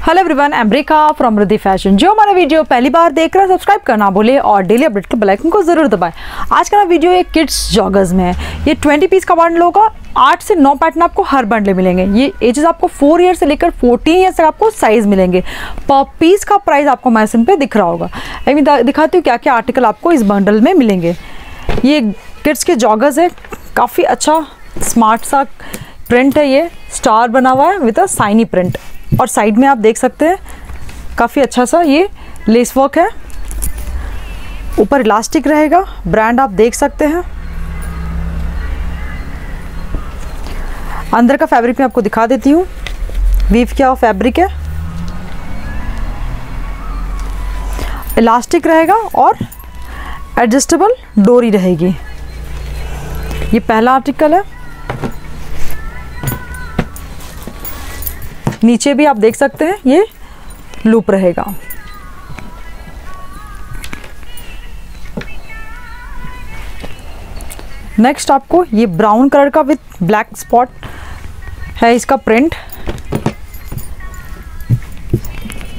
Hello everyone एम्ब्रिका from रुदि fashion जो हमारा वीडियो पहली बार देख रहे हैं सब्सक्राइब करना भूले और डेली अपडेट के बेल आइकन को ज़रूर दबाएँ। आज का वीडियो एक किड्स जॉगर्स में है। ये 20 पीस का बंडल होगा आठ से नौ पैटर्न आपको हर बंडल मिलेंगे। ये एजेस आपको फोर ईयर से लेकर फोर्टीन ईयर तक आपको साइज़ मिलेंगे। पर पीस का प्राइस आपको मैसन पे दिख रहा होगा। मैं दिखाती हूँ क्या क्या आर्टिकल आपको इस बंडल में मिलेंगे। ये किड्स के जॉगर्स है। काफ़ी अच्छा स्मार्ट सा प्रिंट है ये। स्टार बना हुआ है विद अ साइनी प्रिंट और साइड में आप देख सकते हैं, काफ़ी अच्छा सा ये लेस वर्क है। ऊपर इलास्टिक रहेगा ब्रांड आप देख सकते हैं। अंदर का फैब्रिक मैं आपको दिखा देती हूँ वीव क्या फैब्रिक है। इलास्टिक रहेगा और एडजस्टेबल डोरी रहेगी। ये पहला आर्टिकल है। नीचे भी आप देख सकते हैं, ये लूप रहेगा। नेक्स्ट आपको ये ब्राउन कलर का विथ ब्लैक स्पॉट है इसका प्रिंट।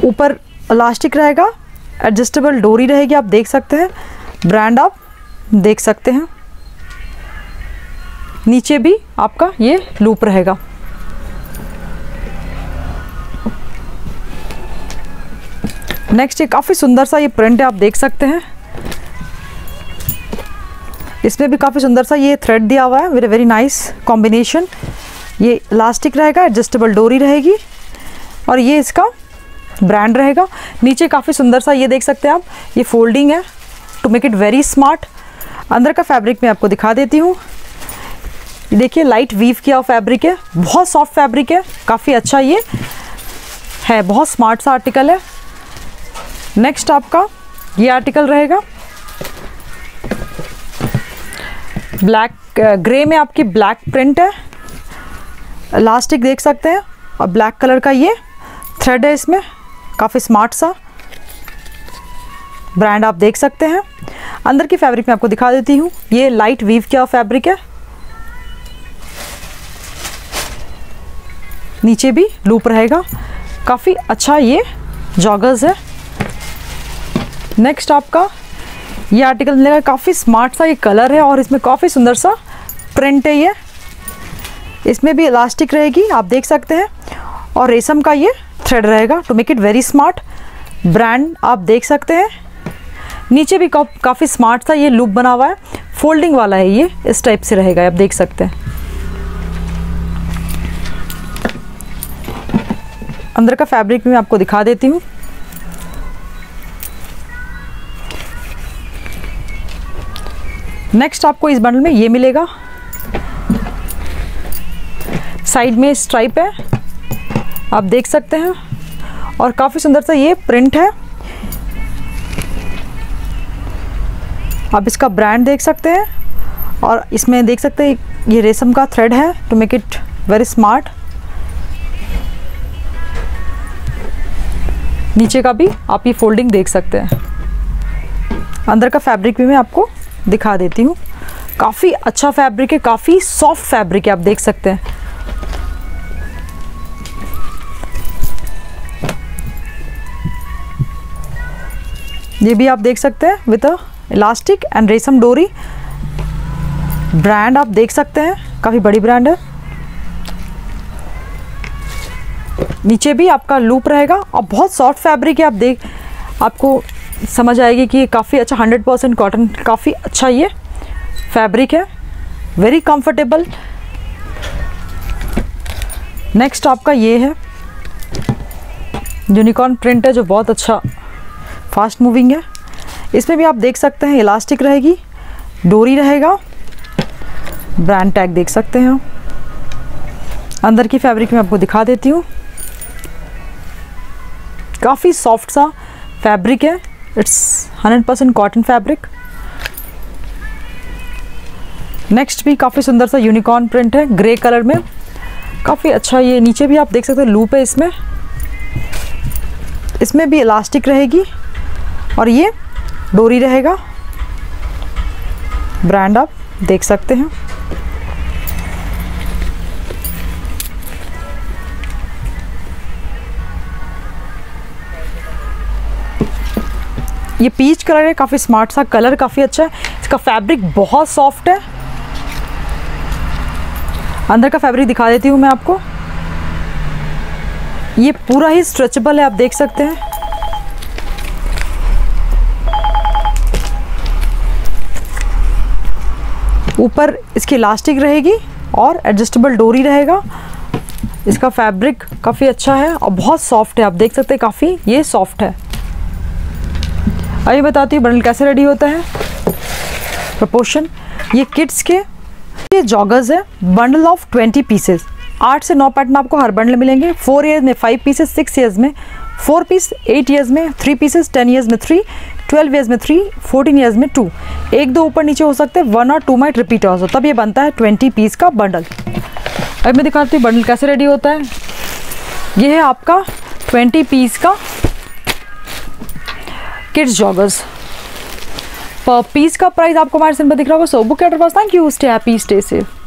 ऊपर इलास्टिक रहेगा एडजस्टेबल डोरी रहेगी, आप देख सकते हैं। ब्रांड आप देख सकते हैं। नीचे भी आपका ये लूप रहेगा। नेक्स्ट ये काफ़ी सुंदर सा ये प्रिंट है, आप देख सकते हैं। इसमें भी काफ़ी सुंदर सा ये थ्रेड दिया हुआ है वेरी वेरी नाइस कॉम्बिनेशन ये इलास्टिक रहेगा एडजस्टेबल डोरी रहेगी, और ये इसका ब्रांड रहेगा। नीचे काफ़ी सुंदर सा ये देख सकते हैं आप, ये फोल्डिंग है to make it very smart अंदर का फैब्रिक मैं आपको दिखा देती हूँ। देखिए लाइट वीव किया हुआ फैब्रिक है, बहुत सॉफ्ट फैब्रिक है, काफ़ी अच्छा ये है, बहुत स्मार्ट सा आर्टिकल है। नेक्स्ट आपका, ये आर्टिकल रहेगा। ब्लैक ग्रे में आपकी ब्लैक प्रिंट है। इलास्टिक देख सकते हैं। और ब्लैक कलर का ये थ्रेड है इसमें। काफ़ी स्मार्ट सा ब्रांड आप देख सकते हैं। अंदर की फैब्रिक में आपको दिखा देती हूँ। ये लाइट वीव क्या फैब्रिक है। नीचे भी लूप रहेगा। काफ़ी अच्छा ये जॉगर्स है। नेक्स्ट आपका ये आर्टिकल मिलेगा काफ़ी स्मार्ट सा ये कलर है और इसमें काफ़ी सुंदर सा प्रिंट है ये। इसमें भी इलास्टिक रहेगी, आप देख सकते हैं। और रेशम का ये थ्रेड रहेगा to make it very smart brand आप देख सकते हैं। नीचे भी काफ़ी स्मार्ट सा ये लुक बना हुआ है। फोल्डिंग वाला है ये, इस टाइप से रहेगा, आप देख सकते हैं। अंदर का फैब्रिक भी मैं आपको दिखा देती हूँ। नेक्स्ट आपको इस बंडल में ये मिलेगा। साइड में स्ट्राइप है। आप देख सकते हैं। और काफ़ी सुंदर सा ये प्रिंट है। आप इसका ब्रांड देख सकते हैं। और इसमें देख सकते हैं, ये रेशम का थ्रेड है to make it very smart नीचे का भी आप ये फोल्डिंग देख सकते हैं। अंदर का फैब्रिक भी मैं आपको दिखा देती हूँ। काफ़ी अच्छा फैब्रिक है, काफ़ी सॉफ्ट फैब्रिक है, आप देख सकते हैं। ये भी आप देख सकते हैं विथ अ इलास्टिक एंड रेशम डोरी। ब्रांड आप देख सकते हैं, काफ़ी बड़ी ब्रांड है। नीचे भी आपका लूप रहेगा। और बहुत सॉफ्ट फैब्रिक है, आप देख, आपको समझ आएगी कि काफ़ी अच्छा हंड्रेड परसेंट कॉटन काफ़ी अच्छा ये फैब्रिक है। वेरी कंफर्टेबल नेक्स्ट आपका ये है। यूनिकॉर्न प्रिंट है जो बहुत अच्छा फास्ट मूविंग है। इसमें भी आप देख सकते हैं इलास्टिक रहेगी, डोरी रहेगा। ब्रांड टैग देख सकते हैं अंदर की फैब्रिक में आपको दिखा देती हूँ। काफ़ी सॉफ्ट सा फैब्रिक है। It's hundred percent cotton fabric next भी काफ़ी सुंदर सा यूनिकॉर्न प्रिंट है ग्रे कलर में। काफ़ी अच्छा ये नीचे भी आप देख सकते हैं लूप है इसमें। इसमें भी इलास्टिक रहेगी और ये डोरी रहेगा। ब्रांड आप देख सकते हैं। ये पीच कलर है, काफ़ी स्मार्ट सा कलर काफ़ी अच्छा है। इसका फैब्रिक बहुत सॉफ्ट है। अंदर का फैब्रिक दिखा देती हूँ मैं आपको। ये पूरा ही स्ट्रेचेबल है, आप देख सकते हैं। ऊपर इसकी इलास्टिक रहेगी और एडजस्टेबल डोरी रहेगा। इसका फैब्रिक काफ़ी अच्छा है और बहुत सॉफ्ट है, आप देख सकते हैं, काफ़ी ये सॉफ्ट है। अभी बताती हूँ, बंडल कैसे रेडी होता है? प्रपोर्शन ये किड्स के ये जॉगर्स है बंडल ऑफ़ ट्वेंटी पीसेस आठ से नौ पैटर्न आपको हर बंडल मिलेंगे. फोर ईयर्स में फाइव पीसेस सिक्स ईयर्स में फोर पीस एट ईयर्स में थ्री पीसेस टेन ईयर्स में थ्री ट्वेल्व ईयर्स में थ्री फोर्टीन ईयर्स में टू एक दो ऊपर नीचे हो सकते हैं वन और टू माइट रिपीट हो तब ये बनता है ट्वेंटी पीस का बंडल अब मैं दिखाती हूँ बंडल कैसे रेडी होता है। ये है आपका ट्वेंटी पीस का किड्स जॉगर्स पीस का प्राइस आपको हमारे सिंपल दिख रहा होगा so book at thank you stay happy stay safe